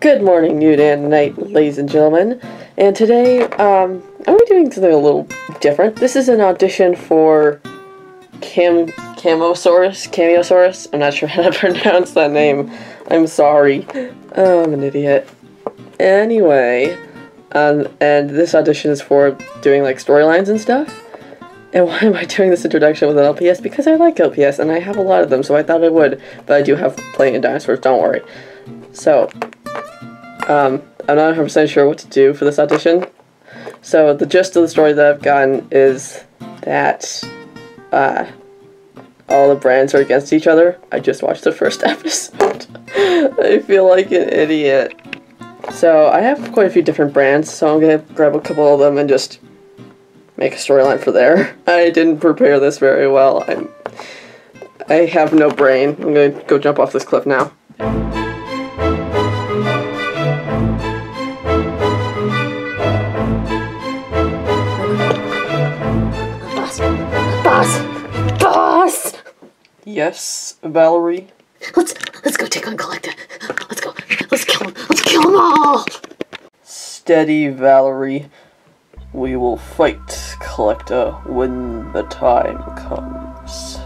Good morning, noon and night, ladies and gentlemen. And today, um, I'm doing something a little different. This is an audition for Cam Camosaurus, Camiosaurus. I'm not sure how to pronounce that name. I'm sorry. Oh, I'm an idiot. Anyway, um, and this audition is for doing like storylines and stuff. And why am I doing this introduction with an LPS? Because I like LPS and I have a lot of them, so I thought I would. But I do have of dinosaurs, don't worry. So, um, I'm not 100% sure what to do for this audition. So, the gist of the story that I've gotten is that uh, all the brands are against each other. I just watched the first episode. I feel like an idiot. So, I have quite a few different brands, so I'm gonna grab a couple of them and just make a storyline for there. I didn't prepare this very well. I'm I have no brain. I'm gonna go jump off this cliff now. Boss. Boss. Yes, Valerie. Let's let's go take on Collecta. Let's go. Let's kill him. Let's kill them all. Steady, Valerie. We will fight Collecta when the time comes.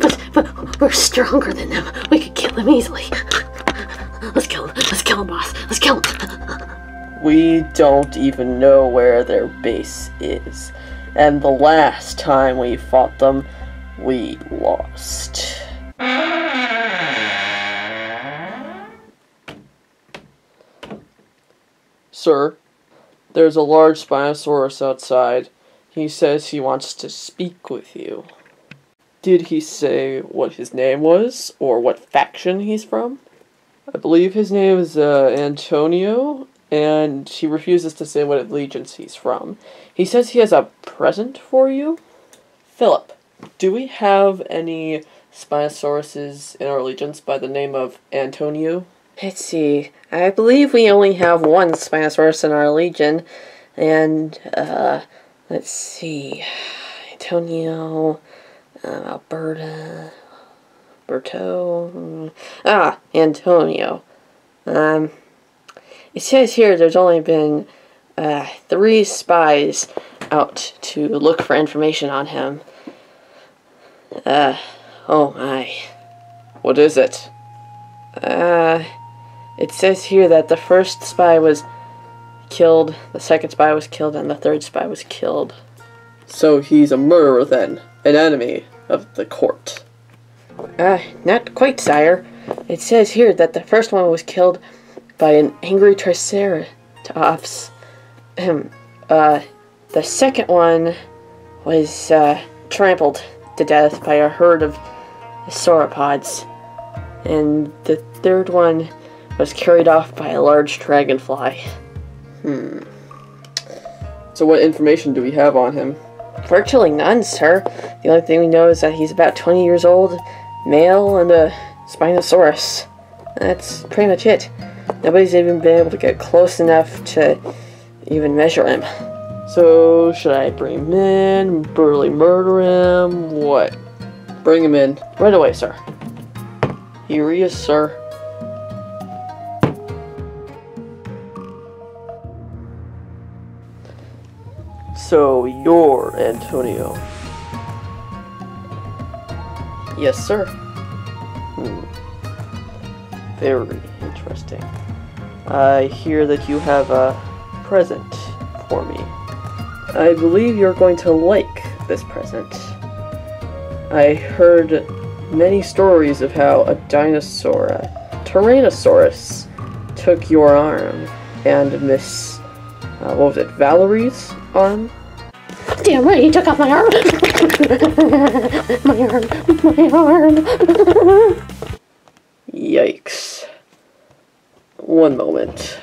But but we're stronger than them. We could kill them easily. Let's kill him. Let's kill him, boss. Let's kill him. We don't even know where their base is. And the last time we fought them, we lost. Sir, there's a large Spinosaurus outside. He says he wants to speak with you. Did he say what his name was, or what faction he's from? I believe his name is uh, Antonio, and he refuses to say what allegiance he's from. He says he has a present for you? Philip, do we have any Spinosauruses in our allegiance by the name of Antonio? Let's see. I believe we only have one Spinosaurus in our legion, and, uh, let's see. Antonio, uh, Alberta, Berto, mm, ah, Antonio. Um, it says here there's only been uh, three spies out to look for information on him. Uh, oh my. What is it? Uh, it says here that the first spy was killed, the second spy was killed, and the third spy was killed. So he's a murderer then, an enemy of the court. Uh, not quite, sire. It says here that the first one was killed by an angry Triceratops. Ahem. uh, the second one was, uh, trampled to death by a herd of sauropods. And the third one was carried off by a large dragonfly. Hmm. So what information do we have on him? Virtually none, sir. The only thing we know is that he's about 20 years old, male, and a Spinosaurus. That's pretty much it. Nobody's even been able to get close enough to even measure him. So, should I bring him in, brutally murder him, what? Bring him in. Right away, sir. Here he is, sir. So, you're Antonio. Yes, sir. Hmm. Very interesting. I hear that you have a present for me. I believe you're going to like this present. I heard many stories of how a dinosaur, a Tyrannosaurus, took your arm and Miss, uh, what was it, Valerie's arm? Damn right, he took off my arm. my arm. My arm. Yikes. One moment.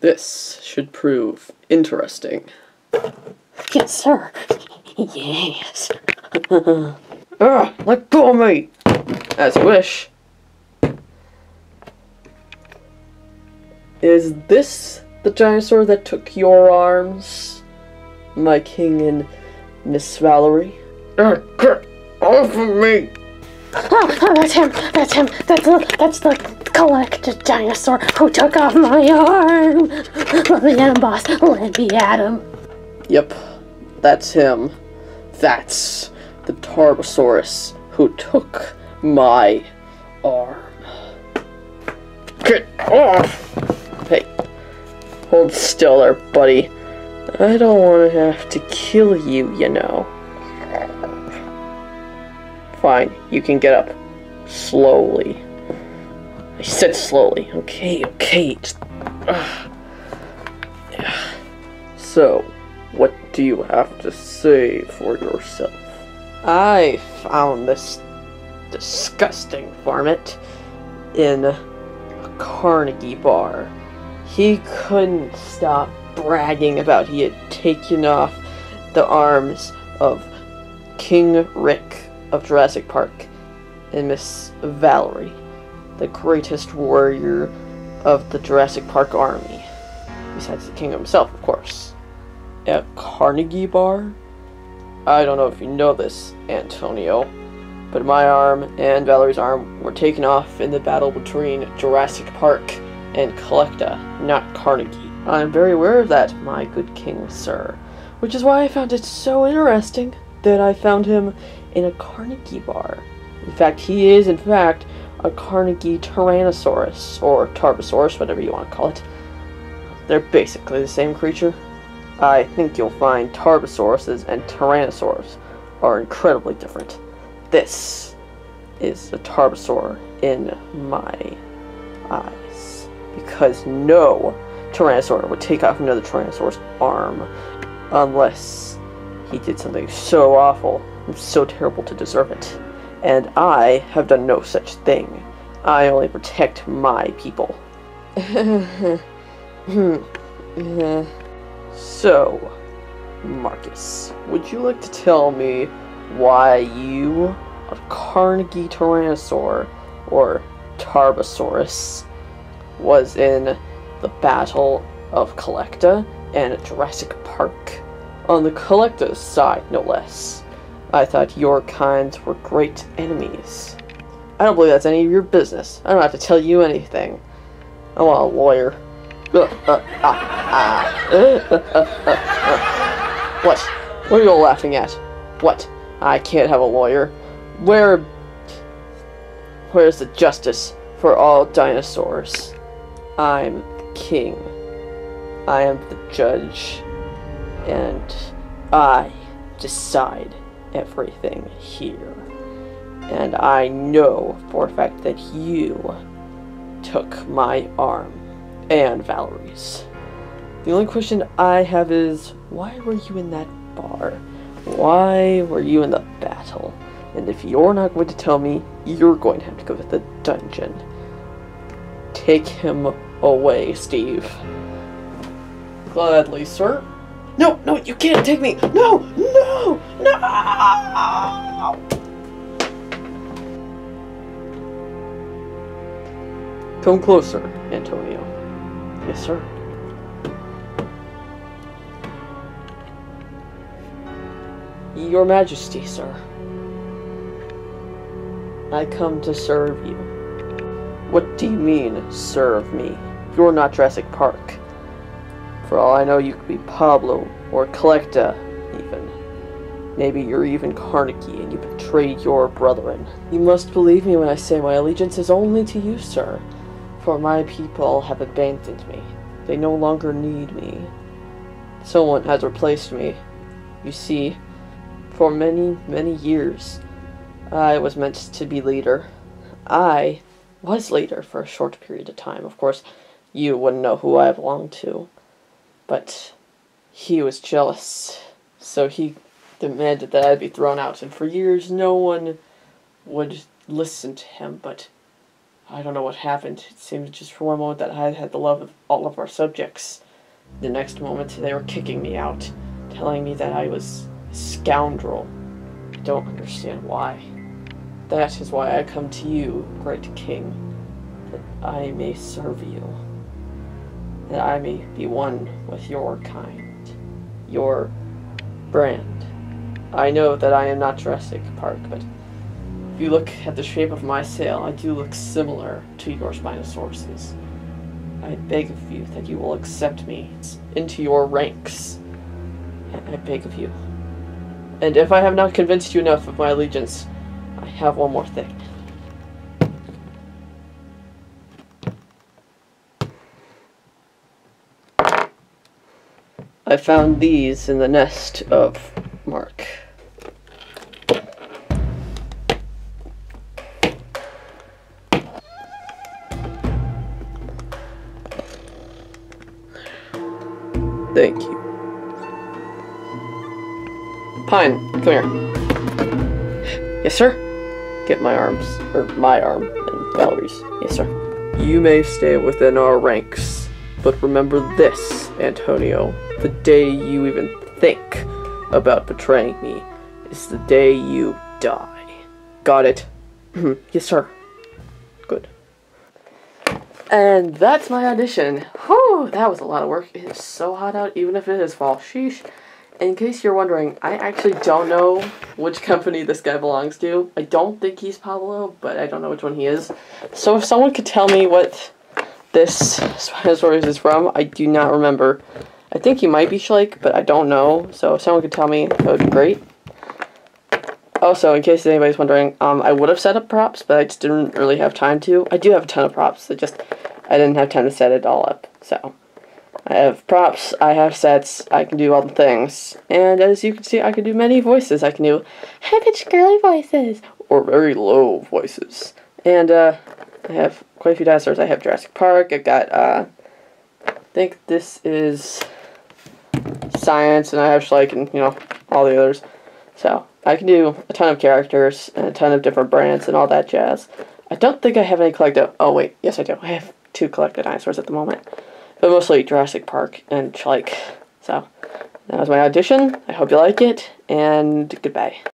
This should prove interesting. yes, sir. Yes. Ah, let go of me! As you wish. Is this the dinosaur that took your arms, my king and Miss Valerie? Uh, get off of me! Oh, oh, that's him. That's him. That's the that's the Collecta dinosaur who took off my arm. Let me at him, boss. Let me at him. Yep, that's him. That's the Tarbosaurus who took my arm. Get off! Hey, hold still there, buddy. I don't want to have to kill you, you know. Fine, you can get up. Slowly. I said slowly. Okay, okay. Just. Yeah. So, what do you have to say for yourself? I found this disgusting varmint in a Carnegie bar. He couldn't stop bragging about he had taken off the arms of King Rick of Jurassic Park and Miss Valerie, the greatest warrior of the Jurassic Park army. Besides the king himself, of course. At Carnegie Bar? I don't know if you know this, Antonio, but my arm and Valerie's arm were taken off in the battle between Jurassic Park and Collecta, not Carnegie. I am very aware of that, my good king, sir, which is why I found it so interesting that I found him in a Carnegie bar. In fact, he is, in fact, a Carnegie Tyrannosaurus, or Tarbosaurus, whatever you want to call it. They're basically the same creature. I think you'll find Tarbosauruses and Tyrannosaurs are incredibly different. This is a Tarbosaur in my eyes. Because no Tyrannosaur would take off another Tyrannosaur's arm unless he did something so awful and so terrible to deserve it. And I have done no such thing. I only protect my people. so, Marcus, would you like to tell me why you, a Carnegie Tyrannosaur, or Tarbosaurus, was in the Battle of Collecta and Jurassic Park? On the Collecta's side, no less. I thought your kinds were great enemies. I don't believe that's any of your business. I don't have to tell you anything. I want a lawyer. Uh, uh, ah, ah. what? What are you all laughing at? What? I can't have a lawyer. Where... Where's the justice for all dinosaurs? I'm king. I am the judge. And I decide everything here. And I know for a fact that you took my arm and Valerie's. The only question I have is why were you in that bar? Why were you in the battle? And if you're not going to tell me, you're going to have to go to the dungeon. Take him away, Steve. Gladly, sir. No, no, you can't take me. No, no, no. Come closer, Antonio. Yes, sir. Your Majesty, sir. I come to serve you. What do you mean, serve me? You're not Jurassic Park. For all I know, you could be Papo or Collecta, even. Maybe you're even Carnegie and you betrayed your brethren. You must believe me when I say my allegiance is only to you, sir. For my people have abandoned me. They no longer need me. Someone has replaced me. You see, for many, many years, I was meant to be leader. I was leader for a short period of time. Of course, you wouldn't know who I belonged to. But he was jealous, so he demanded that I be thrown out, and for years no one would listen to him, but I don't know what happened. It seemed just for one moment that I had the love of all of our subjects. The next moment they were kicking me out, telling me that I was a scoundrel. I don't understand why. That is why I come to you, great king, that I may serve you that I may be one with your kind, your brand. I know that I am not Jurassic Park, but If you look at the shape of my sail, I do look similar to your Spinosaurus's. I beg of you that you will accept me into your ranks. I beg of you. And if I have not convinced you enough of my allegiance, I have one more thing. I found these in the nest of Mark. Thank you. Pine, come here. Yes, sir? Get my arms, or my arm, and Valerie's. Yes, sir. You may stay within our ranks, but remember this, Antonio. The day you even think about betraying me is the day you die. Got it? Mm-hmm. yes, sir. Good. And that's my audition. Whew, that was a lot of work. It is so hot out, even if it is fall. Sheesh. In case you're wondering, I actually don't know which company this guy belongs to. I don't think he's Papo, but I don't know which one he is. So if someone could tell me what this Spinosaurus is from, I do not remember. I think he might be Schleich, but I don't know. So if someone could tell me, that would be great. Also, in case anybody's wondering, um, I would have set up props, but I just didn't really have time to. I do have a ton of props, it just I didn't have time to set it all up. So I have props, I have sets, I can do all the things. And as you can see, I can do many voices. I can do high-pitched girly voices, or very low voices. And uh, I have quite a few dinosaurs. I have Jurassic Park, I've got, uh, I think this is Science, and I have Schleich and, you know, all the others. So, I can do a ton of characters, and a ton of different brands, and all that jazz. I don't think I have any Collecta, oh wait, yes I do. I have two Collecta dinosaurs at the moment but mostly Jurassic Park and Schleich. So that was my audition. I hope you like it, and goodbye.